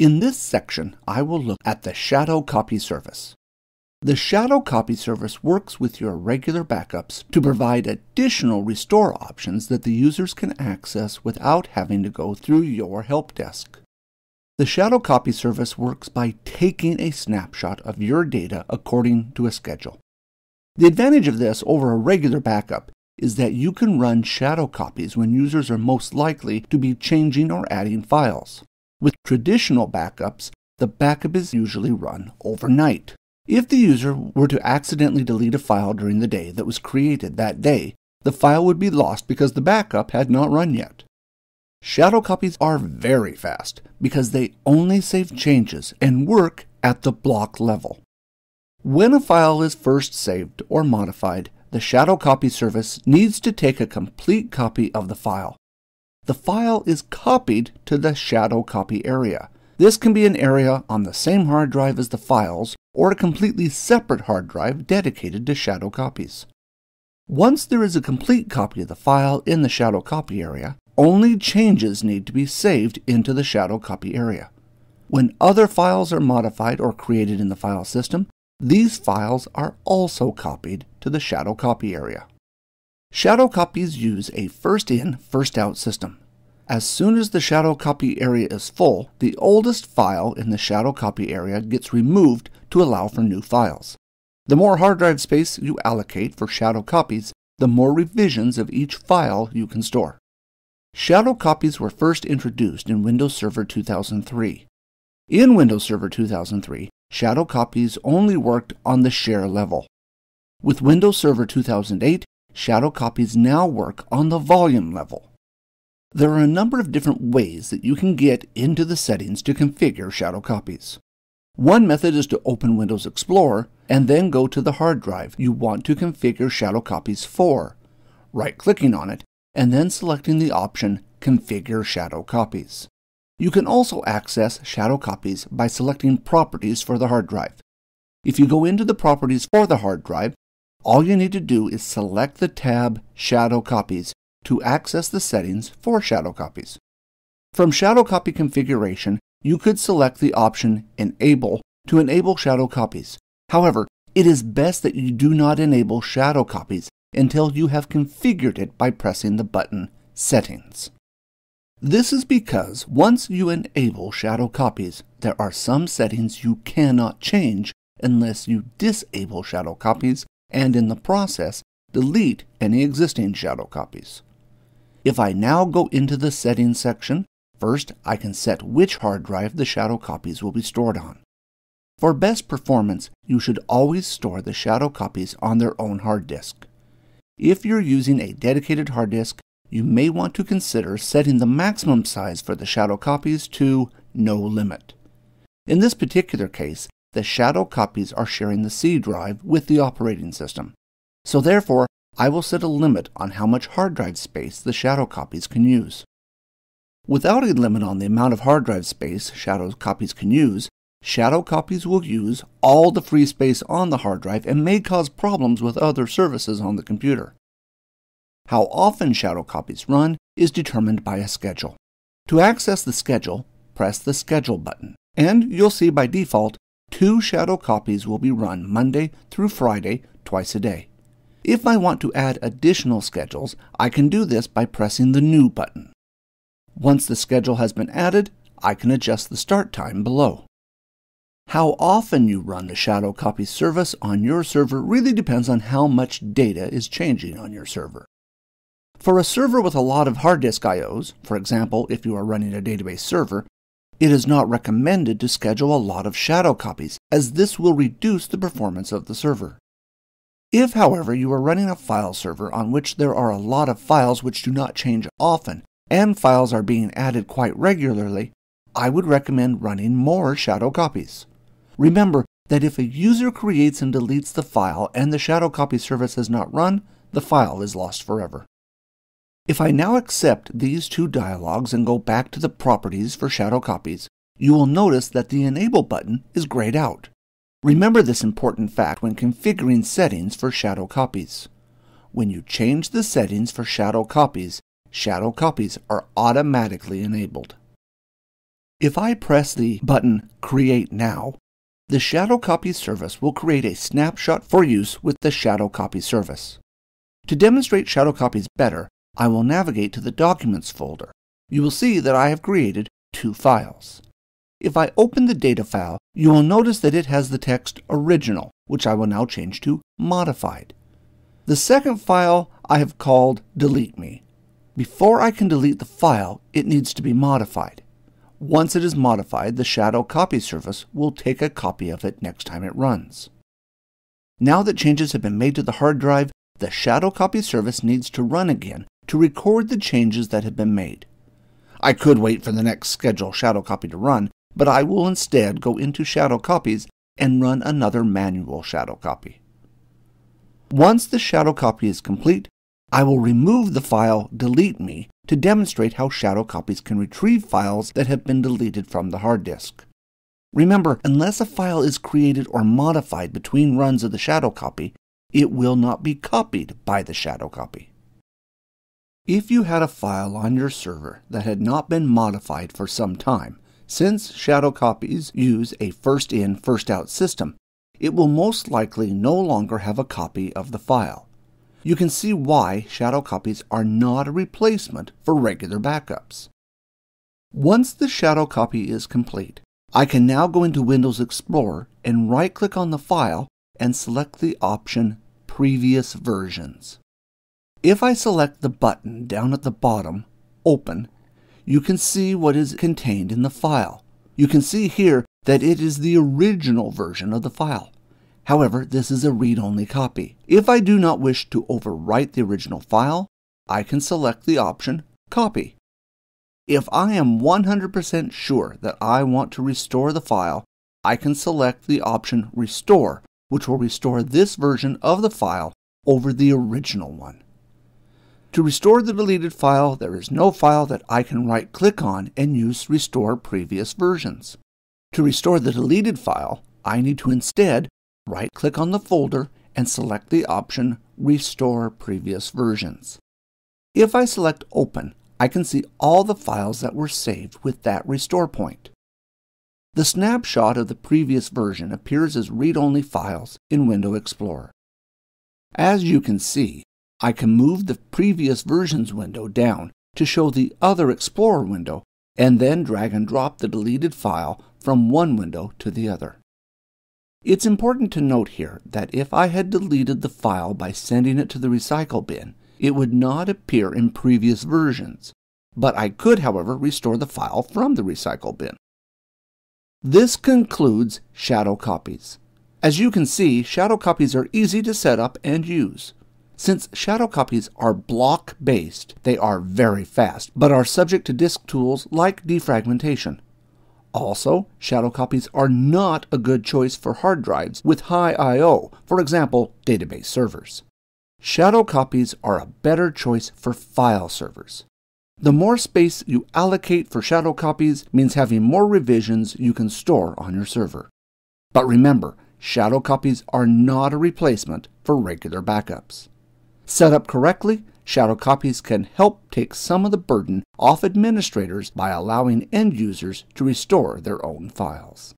In this section, I will look at the Shadow Copy Service. The Shadow Copy Service works with your regular backups to provide additional restore options that the users can access without having to go through your help desk. The Shadow Copy Service works by taking a snapshot of your data according to a schedule. The advantage of this over a regular backup is that you can run shadow copies when users are most likely to be changing or adding files. With traditional backups, the backup is usually run overnight. If the user were to accidentally delete a file during the day that was created that day, the file would be lost because the backup had not run yet. Shadow copies are very fast because they only save changes and work at the block level. When a file is first saved or modified, the Shadow Copy service needs to take a complete copy of the file the file is copied to the shadow copy area. This can be an area on the same hard drive as the files, or a completely separate hard drive dedicated to shadow copies. Once there is a complete copy of the file in the shadow copy area, only changes need to be saved into the shadow copy area. When other files are modified or created in the file system, these files are also copied to the shadow copy area. Shadow copies use a first in, first out system. As soon as the shadow copy area is full, the oldest file in the shadow copy area gets removed to allow for new files. The more hard drive space you allocate for shadow copies, the more revisions of each file you can store. Shadow copies were first introduced in Windows Server 2003. In Windows Server 2003, shadow copies only worked on the share level. With Windows Server 2008, shadow copies now work on the volume level. There are a number of different ways that you can get into the settings to configure shadow copies. One method is to open Windows Explorer and then go to the hard drive you want to configure shadow copies for, right-clicking on it, and then selecting the option Configure Shadow Copies. You can also access shadow copies by selecting Properties for the hard drive. If you go into the Properties for the hard drive, all you need to do is select the tab Shadow Copies to access the settings for shadow copies. From shadow copy configuration, you could select the option Enable to enable shadow copies. However, it is best that you do not enable shadow copies until you have configured it by pressing the button Settings. This is because once you enable shadow copies, there are some settings you cannot change unless you disable shadow copies and in the process delete any existing shadow copies. If I now go into the settings section, first I can set which hard drive the shadow copies will be stored on. For best performance, you should always store the shadow copies on their own hard disk. If you're using a dedicated hard disk, you may want to consider setting the maximum size for the shadow copies to no limit. In this particular case, the shadow copies are sharing the C drive with the operating system. So therefore, I will set a limit on how much hard drive space the shadow copies can use. Without a limit on the amount of hard drive space shadow copies can use, shadow copies will use all the free space on the hard drive and may cause problems with other services on the computer. How often shadow copies run is determined by a schedule. To access the schedule, press the Schedule button, and you'll see by default two shadow copies will be run Monday through Friday twice a day. If I want to add additional schedules, I can do this by pressing the New button. Once the schedule has been added, I can adjust the start time below. How often you run the Shadow Copy service on your server really depends on how much data is changing on your server. For a server with a lot of hard disk IOs, for example, if you are running a database server, it is not recommended to schedule a lot of shadow copies, as this will reduce the performance of the server. If, however, you are running a file server on which there are a lot of files which do not change often, and files are being added quite regularly, I would recommend running more shadow copies. Remember that if a user creates and deletes the file and the shadow copy service has not run, the file is lost forever. If I now accept these two dialogues and go back to the properties for shadow copies, you will notice that the Enable button is grayed out. Remember this important fact when configuring settings for shadow copies. When you change the settings for shadow copies, shadow copies are automatically enabled. If I press the button Create Now, the Shadow Copy service will create a snapshot for use with the Shadow Copy service. To demonstrate Shadow Copies better, I will navigate to the Documents folder. You will see that I have created two files. If I open the data file, you will notice that it has the text Original, which I will now change to Modified. The second file I have called Delete Me. Before I can delete the file, it needs to be modified. Once it is modified, the Shadow Copy service will take a copy of it next time it runs. Now that changes have been made to the hard drive, the Shadow Copy service needs to run again to record the changes that have been made. I could wait for the next scheduled Shadow Copy to run, but I will instead go into Shadow Copies and run another manual Shadow Copy. Once the Shadow Copy is complete, I will remove the file delete me to demonstrate how shadow copies can retrieve files that have been deleted from the hard disk. Remember, unless a file is created or modified between runs of the shadow copy, it will not be copied by the shadow copy. If you had a file on your server that had not been modified for some time, since shadow copies use a first in, first out system, it will most likely no longer have a copy of the file you can see why shadow copies are not a replacement for regular backups. Once the shadow copy is complete, I can now go into Windows Explorer and right-click on the file and select the option Previous Versions. If I select the button down at the bottom, Open, you can see what is contained in the file. You can see here that it is the original version of the file. However, this is a read-only copy. If I do not wish to overwrite the original file, I can select the option Copy. If I am 100% sure that I want to restore the file, I can select the option Restore, which will restore this version of the file over the original one. To restore the deleted file, there is no file that I can right click on and use Restore Previous Versions. To restore the deleted file, I need to instead right-click on the folder and select the option Restore Previous Versions. If I select Open, I can see all the files that were saved with that restore point. The snapshot of the previous version appears as read-only files in Window Explorer. As you can see, I can move the previous versions window down to show the other Explorer window and then drag and drop the deleted file from one window to the other. It's important to note here that if I had deleted the file by sending it to the recycle bin, it would not appear in previous versions, but I could, however, restore the file from the recycle bin. This concludes shadow copies. As you can see, shadow copies are easy to set up and use. Since shadow copies are block-based, they are very fast, but are subject to disk tools like defragmentation. Also, shadow copies are not a good choice for hard drives with high I.O., for example, database servers. Shadow copies are a better choice for file servers. The more space you allocate for shadow copies means having more revisions you can store on your server. But remember, shadow copies are not a replacement for regular backups. Set up correctly, Shadow copies can help take some of the burden off administrators by allowing end users to restore their own files.